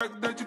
What?